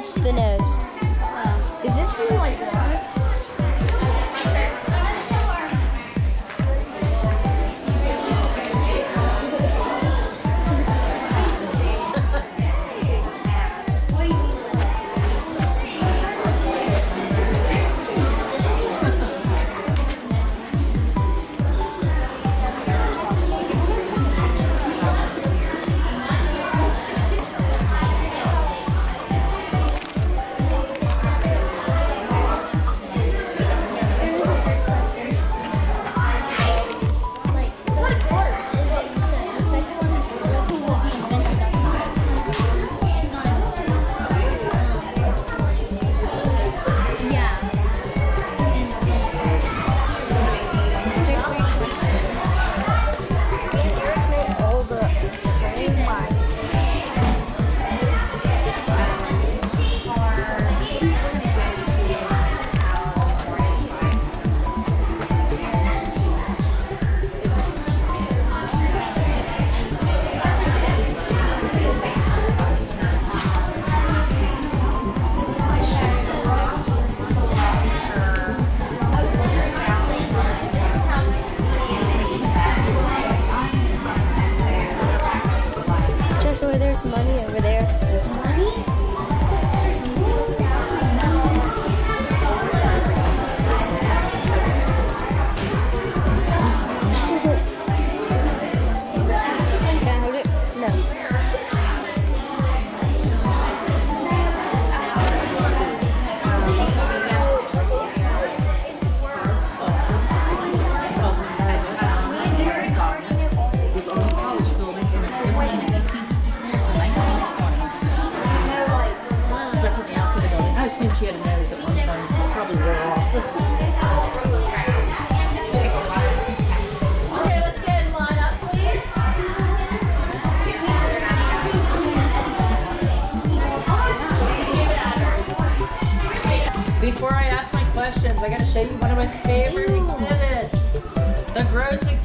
touch the nose.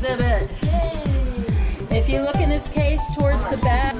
exhibit. If you look in this case towards the back,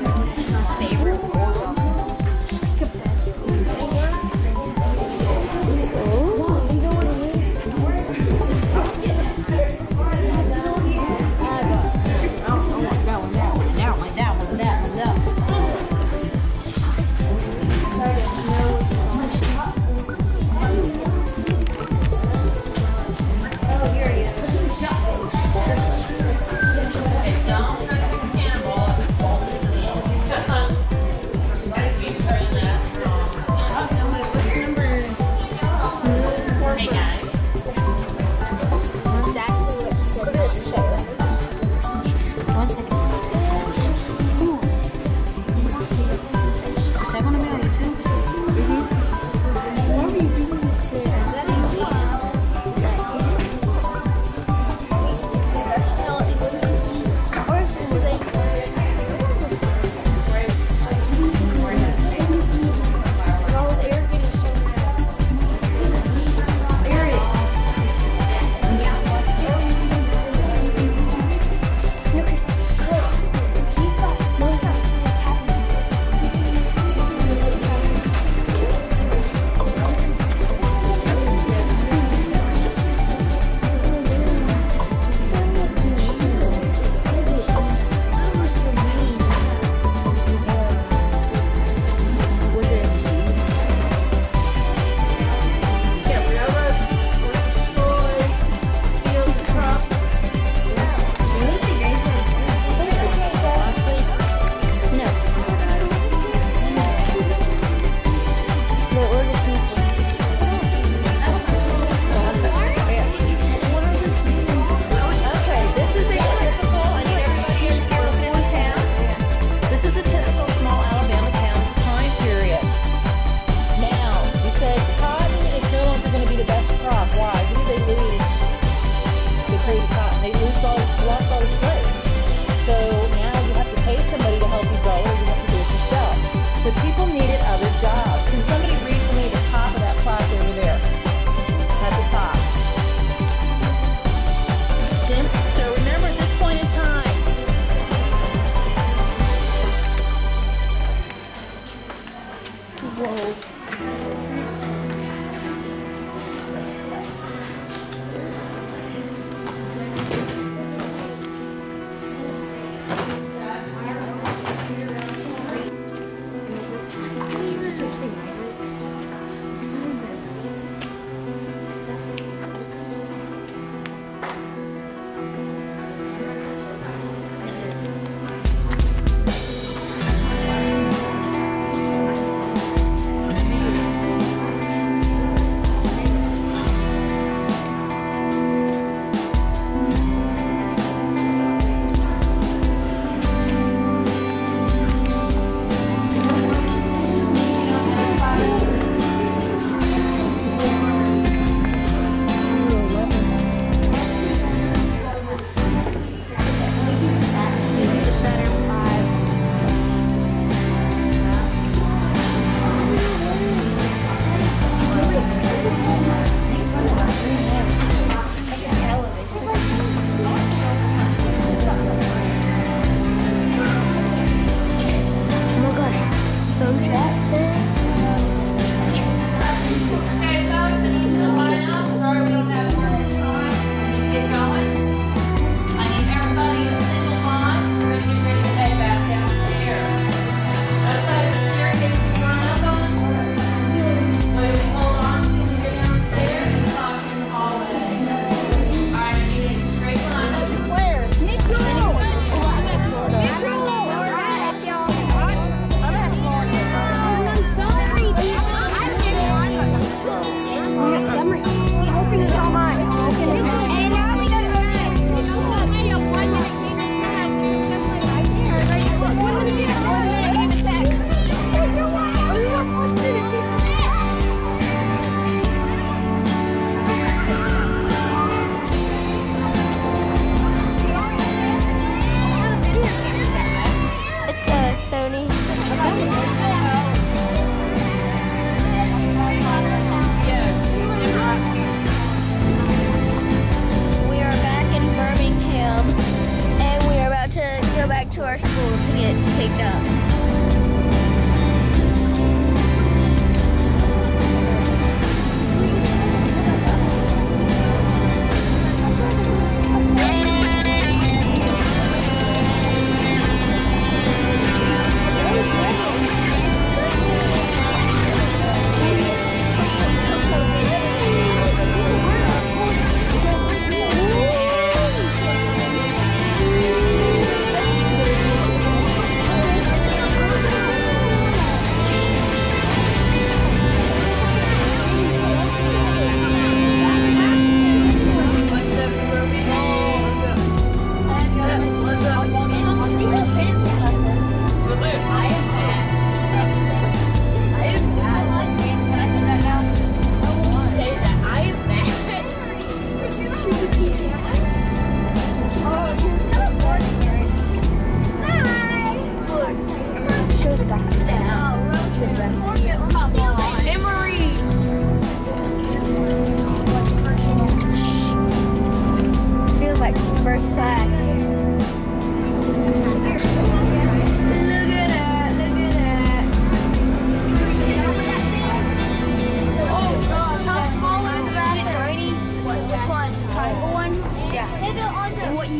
get picked up.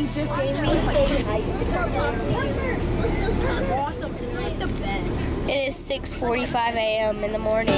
you just gave me. We'll still talk to you. We'll still talk. Awesome. It's like the best. It is 6.45 a.m. in the morning.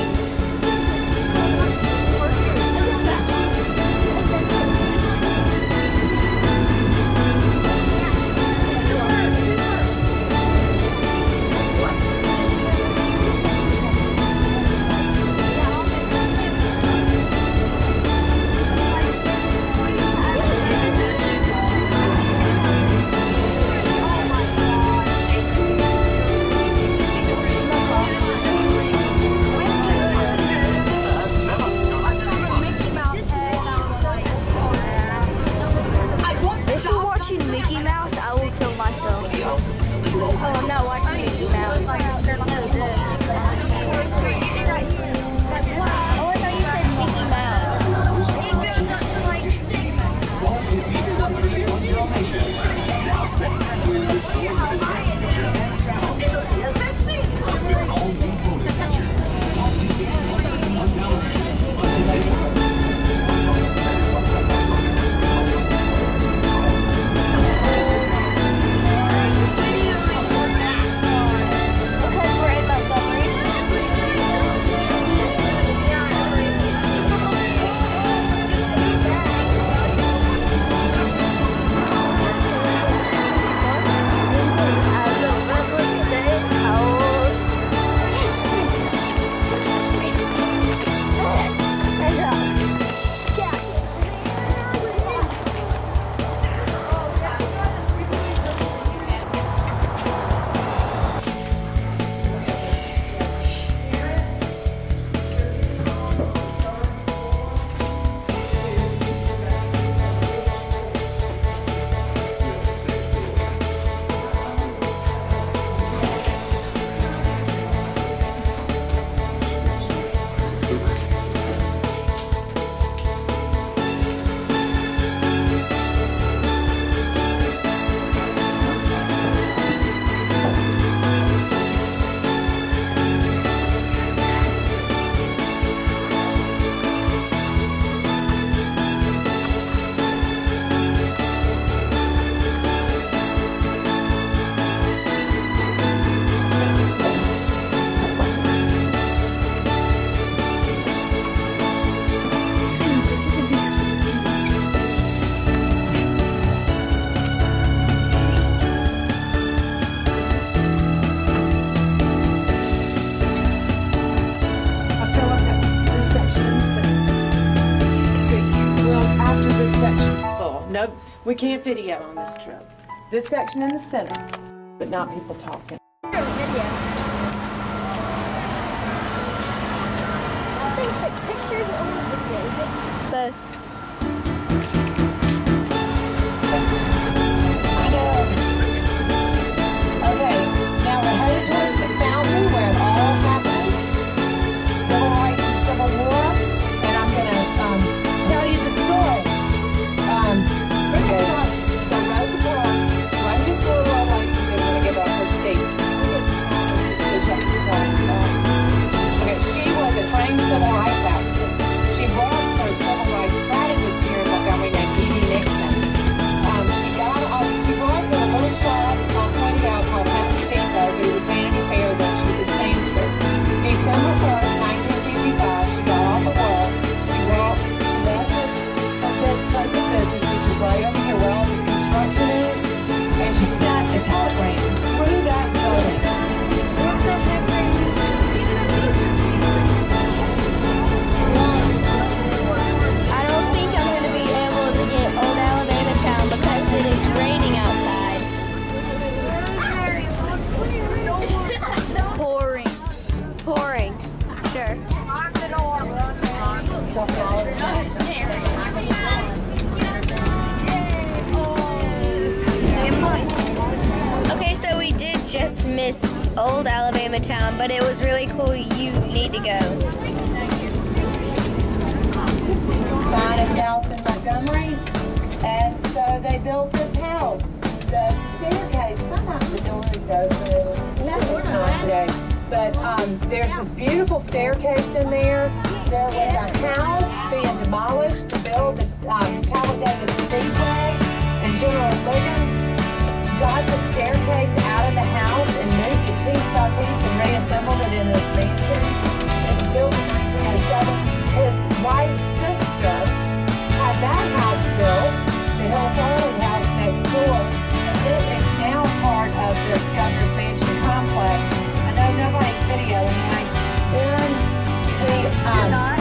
We can't video on this trip. This section in the center, but not people talking. But um, there's this beautiful staircase in there. There was a house being demolished to build the um, Talladega Speedway, and General Logan got the staircase out of the house and moved it piece by piece and reassembled it in this mansion. It was built in 1907. His wife's sister had that house built, the Hill Farley house next door, and it is now part of this like, then the, um,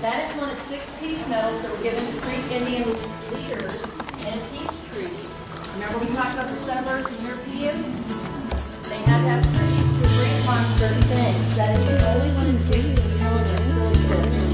That is one of six peace medals that were given to Creek Indian leaders in a peace treaty. Remember we talked about the settlers and Europeans? They had to have treaties to agree upon certain things. That is the only one in that we know that still exists.